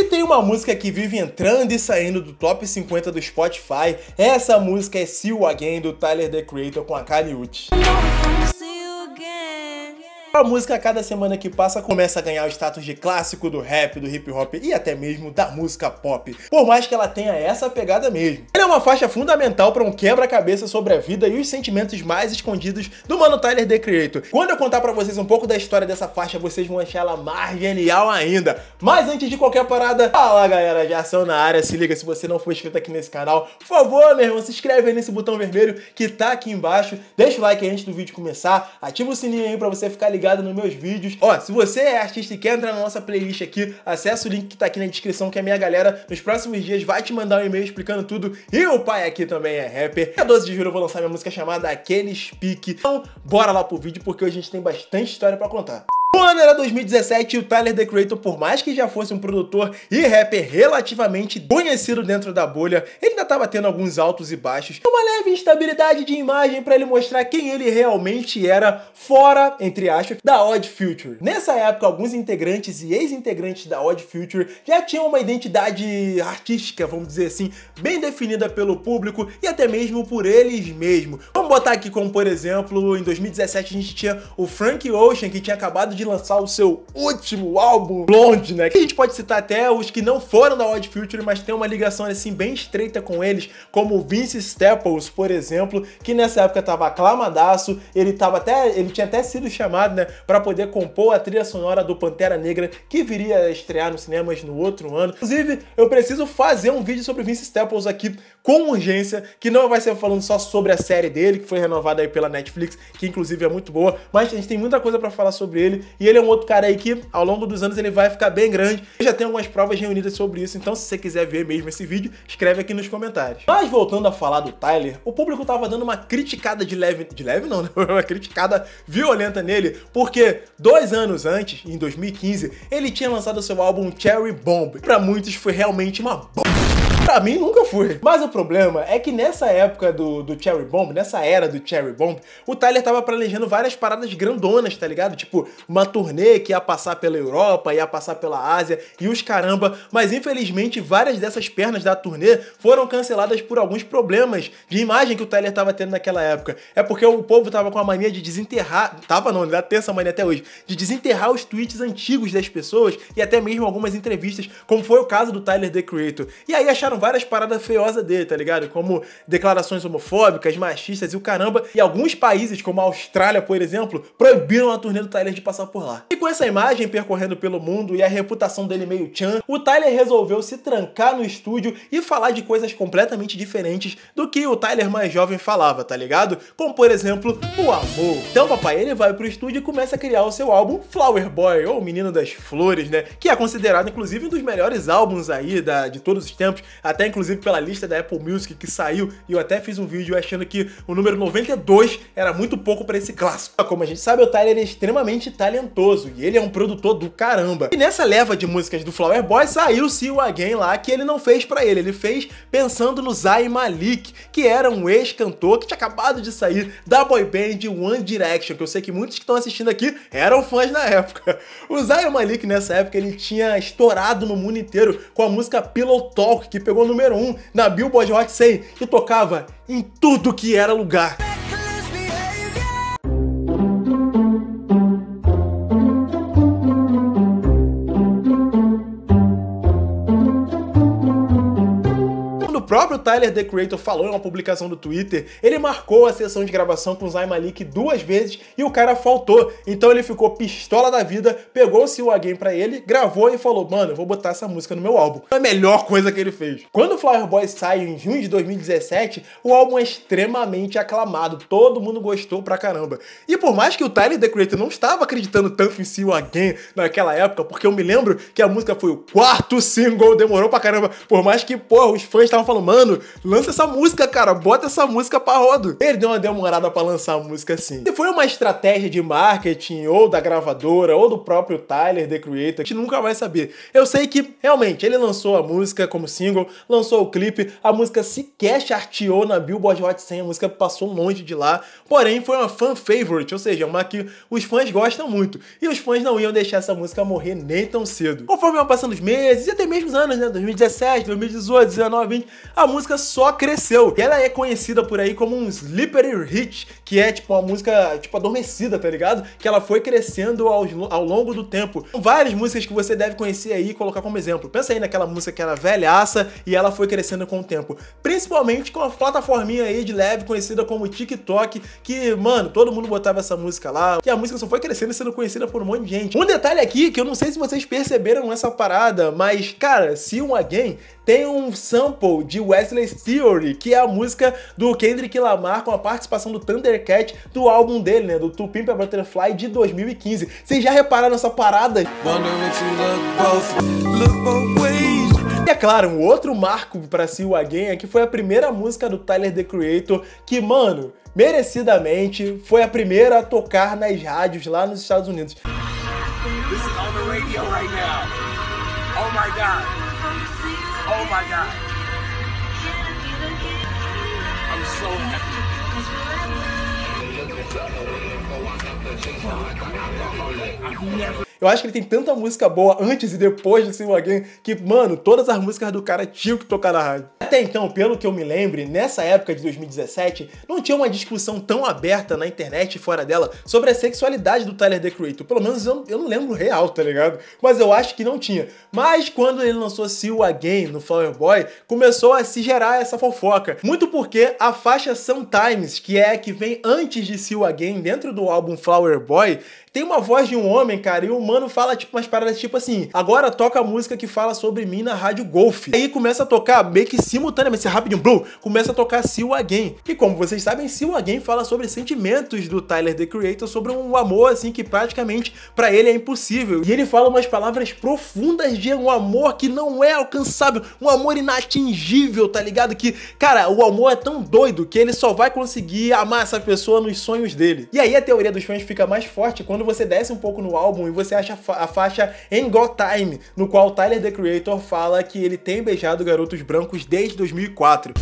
Se tem uma música que vive entrando e saindo do top 50 do Spotify, essa música é See You Again do Tyler The Creator com a Kanye West. A música, a cada semana que passa, começa a ganhar o status de clássico do rap, do hip hop e até mesmo da música pop, por mais que ela tenha essa pegada mesmo. Ele é uma faixa fundamental para um quebra-cabeça sobre a vida e os sentimentos mais escondidos do mano Tyler, The Creator. Quando eu contar para vocês um pouco da história dessa faixa, vocês vão achar ela mais genial ainda. Mas antes de qualquer parada, fala galera, já são na área, se liga se você não for inscrito aqui nesse canal, por favor, meu irmão, se inscreve aí nesse botão vermelho que tá aqui embaixo, deixa o like aí antes do vídeo começar, ativa o sininho aí para você ficar ligado ligado nos meus vídeos. Ó, se você é artista e quer entrar na nossa playlist aqui, acessa o link que tá aqui na descrição, que a minha galera, nos próximos dias, vai te mandar um e-mail explicando tudo. E o pai aqui também é rapper. Dia 12 de julho eu vou lançar minha música chamada Aquele Speak. Então, bora lá pro vídeo, porque hoje a gente tem bastante história para contar. O ano era 2017 e o Tyler, The Creator, por mais que já fosse um produtor e rapper relativamente conhecido dentro da bolha, ele estava tendo alguns altos e baixos, uma leve instabilidade de imagem para ele mostrar quem ele realmente era fora, entre aspas, da Odd Future. Nessa época, alguns integrantes e ex-integrantes da Odd Future já tinham uma identidade artística, vamos dizer assim, bem definida pelo público e até mesmo por eles mesmos. Vamos botar aqui como, por exemplo, em 2017 a gente tinha o Frank Ocean, que tinha acabado de de lançar o seu último álbum, Blonde, né? Que a gente pode citar até os que não foram da Odd Future, mas tem uma ligação assim bem estreita com eles, como o Vince Staples, por exemplo, que nessa época tava aclamadaço, ele tava até, ele tinha até sido chamado, né, para poder compor a trilha sonora do Pantera Negra, que viria a estrear nos cinemas no outro ano. Inclusive, eu preciso fazer um vídeo sobre Vince Staples aqui com urgência, que não vai ser falando só sobre a série dele, que foi renovada aí pela Netflix, que inclusive é muito boa, mas a gente tem muita coisa para falar sobre ele e ele é um outro cara aí que, ao longo dos anos, ele vai ficar bem grande. Eu já tenho algumas provas reunidas sobre isso, então se você quiser ver mesmo esse vídeo, escreve aqui nos comentários. Mas voltando a falar do Tyler, o público tava dando uma criticada de leve... De leve não, né? Uma criticada violenta nele, porque dois anos antes, em 2015, ele tinha lançado seu álbum Cherry Bomb. Pra muitos foi realmente uma bomba. Pra mim nunca foi. Mas o problema é que nessa época do, do Cherry Bomb, nessa era do Cherry Bomb, o Tyler tava planejando várias paradas grandonas, tá ligado? Tipo, uma turnê que ia passar pela Europa, ia passar pela Ásia e os caramba. Mas infelizmente várias dessas pernas da turnê foram canceladas por alguns problemas de imagem que o Tyler tava tendo naquela época. É porque o povo tava com a mania de desenterrar, tava não, ainda tem essa mania até hoje, de desenterrar os tweets antigos das pessoas e até mesmo algumas entrevistas, como foi o caso do Tyler The Creator. E aí acharam várias paradas feiosas dele, tá ligado? Como declarações homofóbicas, machistas e o caramba. E alguns países, como a Austrália, por exemplo, proibiram a turnê do Tyler de passar por lá. E com essa imagem percorrendo pelo mundo e a reputação dele meio tchan, o Tyler resolveu se trancar no estúdio e falar de coisas completamente diferentes do que o Tyler mais jovem falava, tá ligado? Como, por exemplo, o amor. Então, papai, ele vai pro estúdio e começa a criar o seu álbum Flower Boy, ou Menino das Flores, né? Que é considerado, inclusive, um dos melhores álbuns aí da, de todos os tempos até inclusive pela lista da Apple Music que saiu, e eu até fiz um vídeo achando que o número 92 era muito pouco para esse clássico. Como a gente sabe, o Tyler é extremamente talentoso e ele é um produtor do caramba. E nessa leva de músicas do Flower Boy saiu See You Again lá, que ele não fez para ele, ele fez pensando no Zayn Malik, que era um ex-cantor que tinha acabado de sair da boy band One Direction, que eu sei que muitos que estão assistindo aqui eram fãs na época. O Zayn Malik nessa época ele tinha estourado no mundo inteiro com a música Pillow Talk, que pegou número 1 um na Billboard Hot 100 e tocava em tudo que era lugar. Próprio Tyler, The Creator, falou em uma publicação do Twitter, ele marcou a sessão de gravação com o Zayn Malik duas vezes e o cara faltou. Então ele ficou pistola da vida, pegou o Seal Again pra ele, gravou e falou, mano, eu vou botar essa música no meu álbum. A melhor coisa que ele fez. Quando o Flower Boy sai em junho de 2017, o álbum é extremamente aclamado, todo mundo gostou pra caramba. E por mais que o Tyler, The Creator, não estava acreditando tanto em Seal Again naquela época, porque eu me lembro que a música foi o quarto single, demorou pra caramba, por mais que, pô, os fãs estavam falando, mano, lança essa música, cara, bota essa música pra rodo. Ele deu uma demorada pra lançar a música assim. Se foi uma estratégia de marketing, ou da gravadora, ou do próprio Tyler, The Creator, a gente nunca vai saber. Eu sei que, realmente, ele lançou a música como single, lançou o clipe, a música sequer charteou na Billboard Hot 100, a música passou longe de lá, porém foi uma fan favorite, ou seja, uma que os fãs gostam muito. E os fãs não iam deixar essa música morrer nem tão cedo. Conforme iam passando os meses, e até mesmo os anos, né, 2017, 2018, 2019, 20, a música só cresceu. E ela é conhecida por aí como um slippery hit, que é tipo uma música tipo adormecida, tá ligado? Que ela foi crescendo ao, ao longo do tempo. São várias músicas que você deve conhecer aí e colocar como exemplo. Pensa aí naquela música que era velhaça e ela foi crescendo com o tempo. Principalmente com a plataforminha aí de leve conhecida como TikTok, que, mano, todo mundo botava essa música lá, que a música só foi crescendo e sendo conhecida por um monte de gente. Um detalhe aqui que eu não sei se vocês perceberam essa parada, mas, cara, se um Again tem um sample de Wesley's Theory, que é a música do Kendrick Lamar com a participação do Thundercat do álbum dele, né, do To Pimp a Butterfly de 2015. Vocês já repararam nessa parada? E é claro, um outro marco pra See You Again é que foi a primeira música do Tyler, The Creator, que, mano, merecidamente foi a primeira a tocar nas rádios lá nos Estados Unidos. This is on the radio right now. Oh my god. Oh my god. I've never eu acho que ele tem tanta música boa antes e depois de See Again que, mano, todas as músicas do cara tinham que tocar na rádio. Até então, pelo que eu me lembre, nessa época de 2017, não tinha uma discussão tão aberta na internet e fora dela sobre a sexualidade do Tyler, The Creator. Pelo menos eu, eu não lembro real, tá ligado? Mas eu acho que não tinha. Mas quando ele lançou See Again no Flower Boy, começou a se gerar essa fofoca. Muito porque a faixa Sometimes, que é a que vem antes de See Again, dentro do álbum Flower Boy, tem uma voz de um homem, cara, e o mano fala tipo umas paradas tipo assim: agora toca a música que fala sobre mim na rádio Golf. Aí começa a tocar meio que simultaneamente, rapidinho, blue, começa a tocar See Again. E como vocês sabem, See Again fala sobre sentimentos do Tyler the Creator, sobre um amor assim que praticamente para ele é impossível. E ele fala umas palavras profundas de um amor que não é alcançável, um amor inatingível, tá ligado? Que, cara, o amor é tão doido que ele só vai conseguir amar essa pessoa nos sonhos dele. E aí a teoria dos fãs fica mais forte quando quando você desce um pouco no álbum e você a faixa Ain't Got Time, no qual Tyler, The Creator, fala que ele tem beijado garotos brancos desde 2004.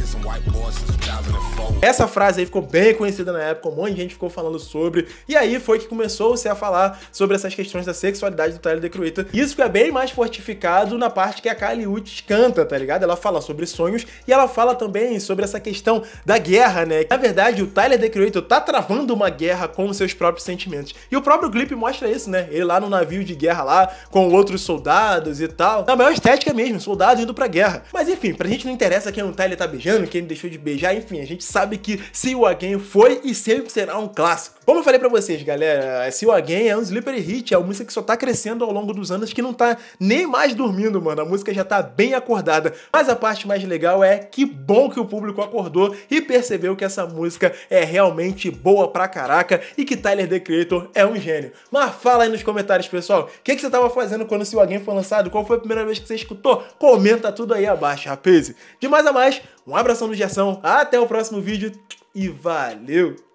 Essa frase aí ficou bem conhecida na época, um monte de gente ficou falando sobre, e aí foi que começou-se a falar sobre essas questões da sexualidade do Tyler, The Creator. Isso fica bem mais fortificado na parte que a Kylie Uchis canta, tá ligado? Ela fala sobre sonhos e ela fala também sobre essa questão da guerra, né? Na verdade, o Tyler, The Creator tá travando uma guerra com os seus próprios sentimentos. E o próprio clipe mostra isso, né? Ele lá no navio de guerra lá, com outros soldados e tal. Na maior estética mesmo, soldados indo pra guerra. Mas enfim, pra gente não interessa quem o Tyler tá beijando, quem ele deixou de beijar, enfim, a gente sabe que See You Again foi e sempre será um clássico. Como eu falei pra vocês, galera, See You Again é um slippery hit, é uma música que só tá crescendo ao longo dos anos, que não tá nem mais dormindo, mano. A música já tá bem acordada. Mas a parte mais legal é que bom que o público acordou e percebeu que essa música é realmente boa pra caraca e que Tyler, The Creator, é um gênio. Mas fala aí nos comentários, pessoal. O que, que você tava fazendo quando o seu alguém foi lançado? Qual foi a primeira vez que você escutou? Comenta tudo aí abaixo, rapaz. De mais a mais, um abração do Gerson. Até o próximo vídeo e valeu!